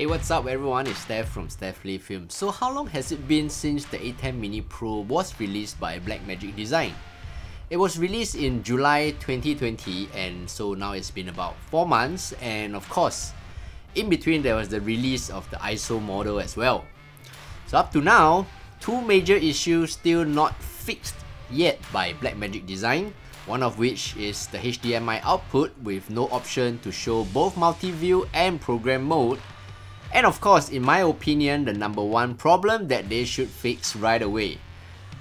Hey what's up everyone, it's Steph from Steph Lee Films. So how long has it been since the ATEM Mini Pro was released by Blackmagic Design? It was released in July 2020 and so now it's been about 4 months and of course, in between there was the release of the ISO model as well. So up to now, two major issues still not fixed yet by Blackmagic Design one of which is the HDMI output with no option to show both multi-view and program mode and of course, in my opinion, the number one problem that they should fix right away.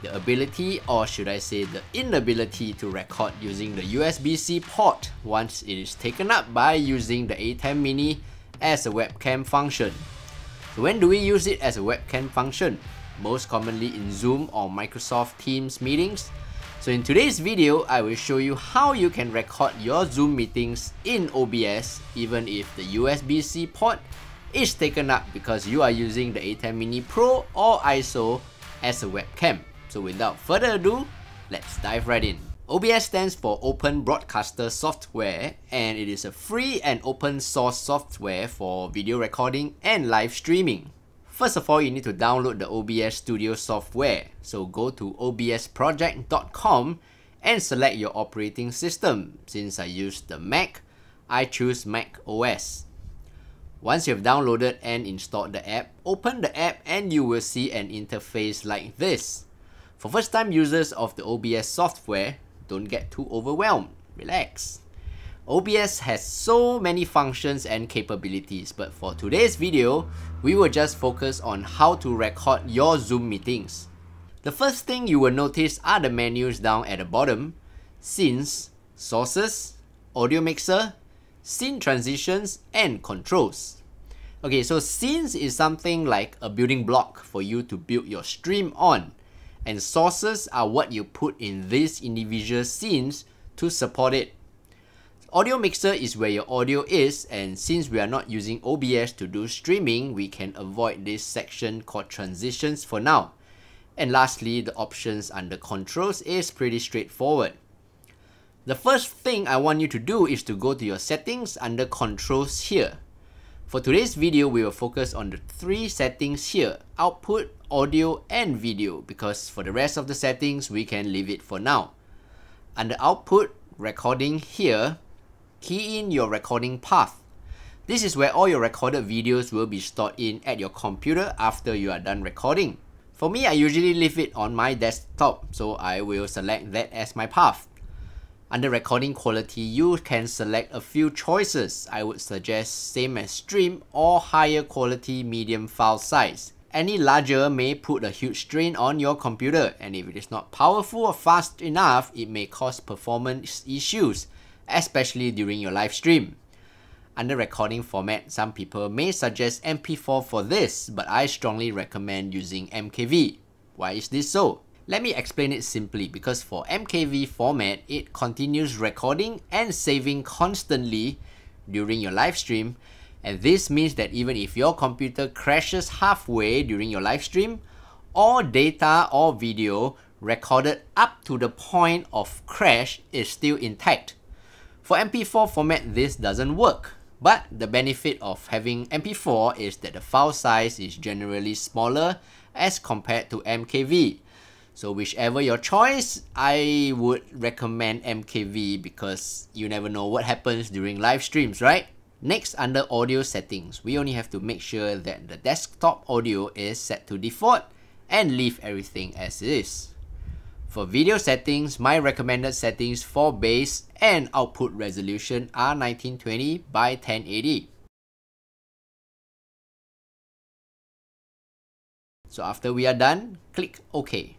The ability, or should I say the inability to record using the USB-C port once it is taken up by using the ATEM Mini as a webcam function. So when do we use it as a webcam function? Most commonly in Zoom or Microsoft Teams meetings. So in today's video, I will show you how you can record your Zoom meetings in OBS even if the USB-C port is taken up because you are using the ATEM Mini Pro or ISO as a webcam. So without further ado, let's dive right in. OBS stands for Open Broadcaster Software and it is a free and open source software for video recording and live streaming. First of all, you need to download the OBS Studio software. So go to obsproject.com and select your operating system. Since I use the Mac, I choose Mac OS. Once you've downloaded and installed the app, open the app and you will see an interface like this. For first time users of the OBS software, don't get too overwhelmed, relax. OBS has so many functions and capabilities, but for today's video, we will just focus on how to record your Zoom meetings. The first thing you will notice are the menus down at the bottom, Scenes, Sources, Audio Mixer, scene transitions, and controls. Okay, so scenes is something like a building block for you to build your stream on, and sources are what you put in these individual scenes to support it. Audio mixer is where your audio is, and since we are not using OBS to do streaming, we can avoid this section called transitions for now. And lastly, the options under controls is pretty straightforward. The first thing I want you to do is to go to your settings under controls here. For today's video, we will focus on the three settings here, output, audio, and video because for the rest of the settings, we can leave it for now. Under output, recording here, key in your recording path. This is where all your recorded videos will be stored in at your computer after you are done recording. For me, I usually leave it on my desktop, so I will select that as my path. Under recording quality, you can select a few choices. I would suggest same as stream or higher quality medium file size. Any larger may put a huge strain on your computer and if it is not powerful or fast enough, it may cause performance issues, especially during your live stream. Under recording format, some people may suggest MP4 for this, but I strongly recommend using MKV. Why is this so? Let me explain it simply because for MKV format, it continues recording and saving constantly during your live stream. And this means that even if your computer crashes halfway during your live stream, all data or video recorded up to the point of crash is still intact. For MP4 format, this doesn't work. But the benefit of having MP4 is that the file size is generally smaller as compared to MKV. So whichever your choice, I would recommend MKV because you never know what happens during live streams, right? Next, under audio settings, we only have to make sure that the desktop audio is set to default and leave everything as is. For video settings, my recommended settings for base and output resolution are 1920 by 1080. So after we are done, click OK.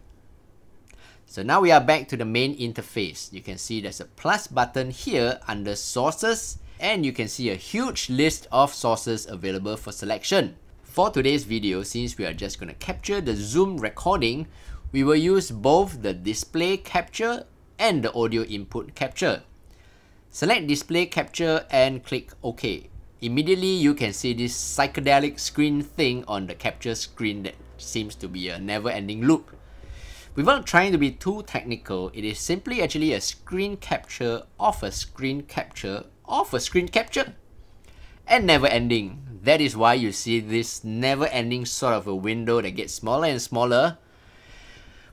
So now we are back to the main interface. You can see there's a plus button here under sources and you can see a huge list of sources available for selection. For today's video, since we are just going to capture the Zoom recording, we will use both the display capture and the audio input capture. Select display capture and click OK. Immediately you can see this psychedelic screen thing on the capture screen that seems to be a never-ending loop. Without trying to be too technical, it is simply actually a screen capture of a screen capture of a screen capture. and never ending. That is why you see this never ending sort of a window that gets smaller and smaller.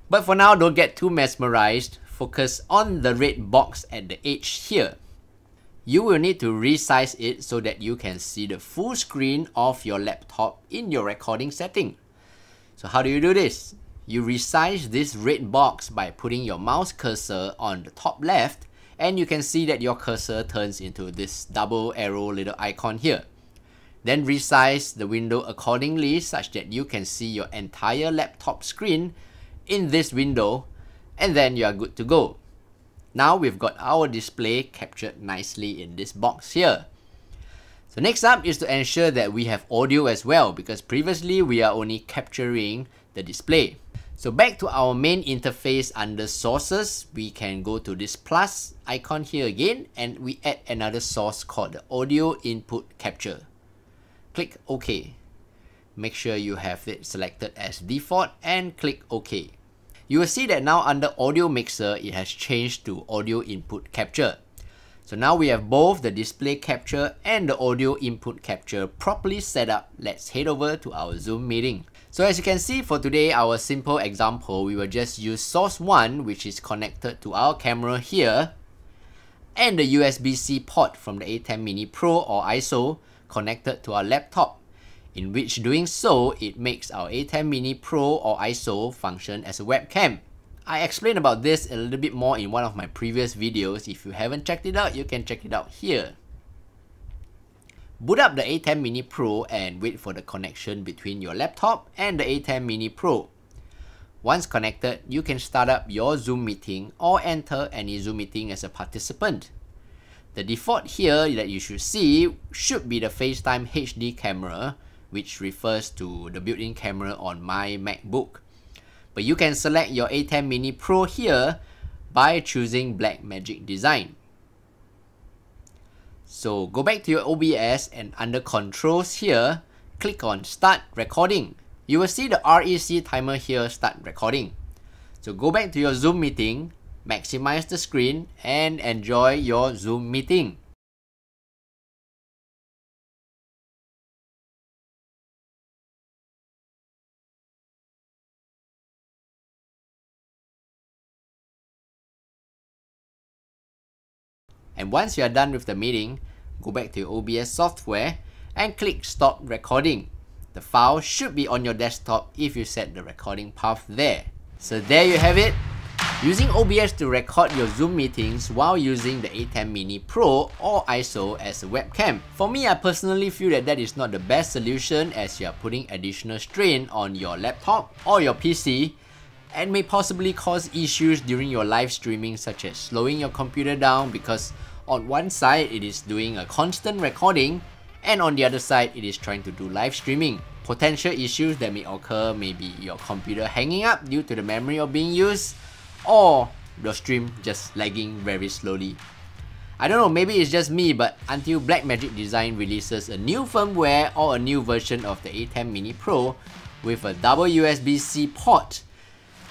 But for now, don't get too mesmerized. Focus on the red box at the edge here. You will need to resize it so that you can see the full screen of your laptop in your recording setting. So how do you do this? You resize this red box by putting your mouse cursor on the top left and you can see that your cursor turns into this double arrow little icon here. Then resize the window accordingly such that you can see your entire laptop screen in this window and then you are good to go. Now we've got our display captured nicely in this box here. So next up is to ensure that we have audio as well because previously we are only capturing the display. So back to our main interface under sources, we can go to this plus icon here again and we add another source called the audio input capture. Click OK. Make sure you have it selected as default and click OK. You will see that now under audio mixer, it has changed to audio input capture. So now we have both the display capture and the audio input capture properly set up. Let's head over to our Zoom meeting. So as you can see for today, our simple example, we will just use source 1 which is connected to our camera here and the USB-C port from the ATEM Mini Pro or ISO connected to our laptop in which doing so, it makes our ATEM Mini Pro or ISO function as a webcam. I explained about this a little bit more in one of my previous videos. If you haven't checked it out, you can check it out here. Boot up the ATEM Mini Pro and wait for the connection between your laptop and the ATEM Mini Pro. Once connected, you can start up your Zoom meeting or enter any Zoom meeting as a participant. The default here that you should see should be the FaceTime HD camera, which refers to the built-in camera on my MacBook. But you can select your ATEM Mini Pro here by choosing Blackmagic Design. So go back to your OBS and under controls here, click on start recording. You will see the REC timer here start recording. So go back to your Zoom meeting, maximize the screen and enjoy your Zoom meeting. And once you are done with the meeting, go back to your OBS software and click stop recording. The file should be on your desktop if you set the recording path there. So there you have it. Using OBS to record your Zoom meetings while using the ATEM Mini Pro or ISO as a webcam. For me, I personally feel that that is not the best solution as you are putting additional strain on your laptop or your PC and may possibly cause issues during your live streaming such as slowing your computer down because on one side it is doing a constant recording and on the other side it is trying to do live streaming. Potential issues that may occur may be your computer hanging up due to the memory of being used or your stream just lagging very slowly. I don't know, maybe it's just me, but until Blackmagic Design releases a new firmware or a new version of the ATEM Mini Pro with a double USB-C port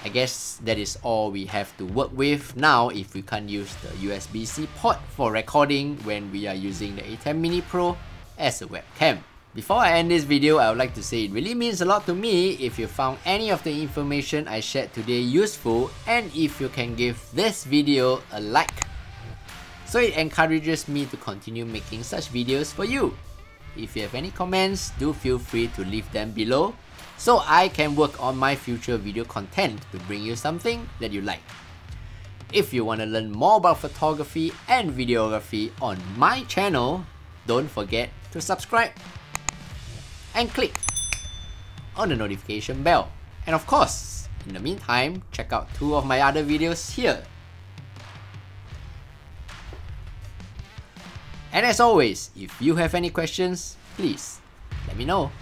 I guess that is all we have to work with now if we can't use the USB-C port for recording when we are using the ATEM Mini Pro as a webcam. Before I end this video, I would like to say it really means a lot to me if you found any of the information I shared today useful and if you can give this video a like. So it encourages me to continue making such videos for you. If you have any comments, do feel free to leave them below so I can work on my future video content to bring you something that you like. If you want to learn more about photography and videography on my channel, don't forget to subscribe and click on the notification bell. And of course, in the meantime, check out two of my other videos here. And as always, if you have any questions, please let me know.